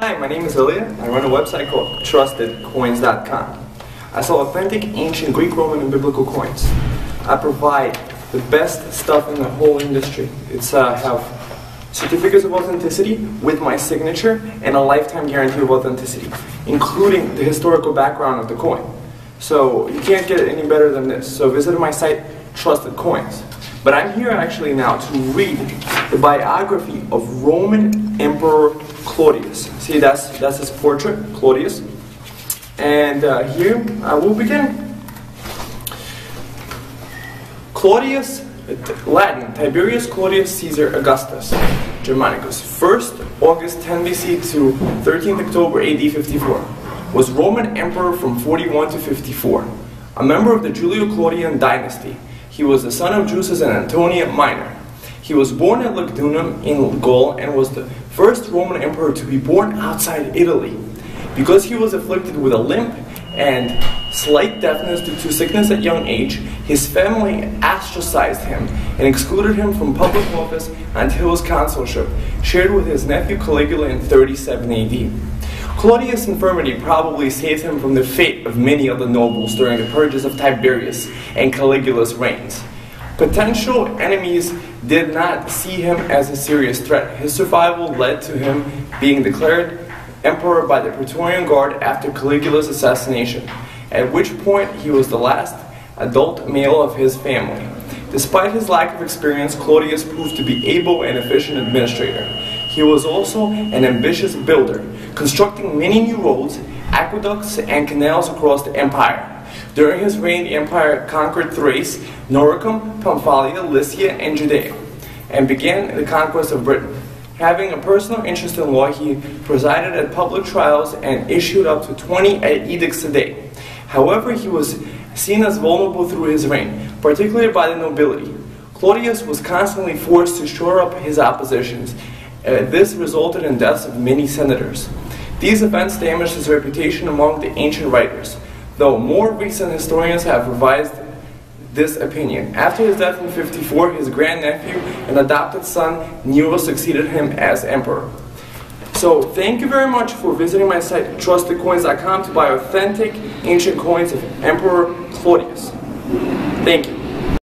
Hi, my name is Ilya. I run a website called TrustedCoins.com. I sell authentic ancient Greek, Roman, and biblical coins. I provide the best stuff in the whole industry. It's uh, have certificates of authenticity with my signature and a lifetime guarantee of authenticity, including the historical background of the coin. So you can't get it any better than this. So visit my site, Trusted Coins. But I'm here actually now to read the biography of Roman Emperor Claudius. See, that's, that's his portrait, Claudius. And uh, here I will begin. Claudius, Latin, Tiberius Claudius Caesar Augustus, Germanicus, 1st August 10 BC to 13th October AD 54, was Roman emperor from 41 to 54, a member of the Julio-Claudian dynasty. He was the son of Drusus and Antonia Minor. He was born at Lugdunum in Gaul and was the first Roman emperor to be born outside Italy. Because he was afflicted with a limp and slight deafness due to sickness at young age, his family ostracized him and excluded him from public office until his consulship, shared with his nephew Caligula in 37 AD. Claudius' infirmity probably saved him from the fate of many of the nobles during the purges of Tiberius and Caligula's reigns. Potential enemies did not see him as a serious threat. His survival led to him being declared emperor by the Praetorian Guard after Caligula's assassination, at which point he was the last adult male of his family. Despite his lack of experience, Claudius proved to be able and efficient administrator. He was also an ambitious builder, constructing many new roads, aqueducts, and canals across the empire. During his reign, the empire conquered Thrace, Noricum, Pamphylia, Lycia, and Judea, and began the conquest of Britain. Having a personal interest in law, he presided at public trials and issued up to 20 edicts a day. However, he was seen as vulnerable through his reign, particularly by the nobility. Claudius was constantly forced to shore up his oppositions. Uh, this resulted in deaths of many senators. These events damaged his reputation among the ancient writers, though more recent historians have revised this opinion. After his death in 54, his grandnephew and adopted son Nero succeeded him as emperor. So thank you very much for visiting my site trustedcoins.com to buy authentic ancient coins of Emperor Claudius. Thank you.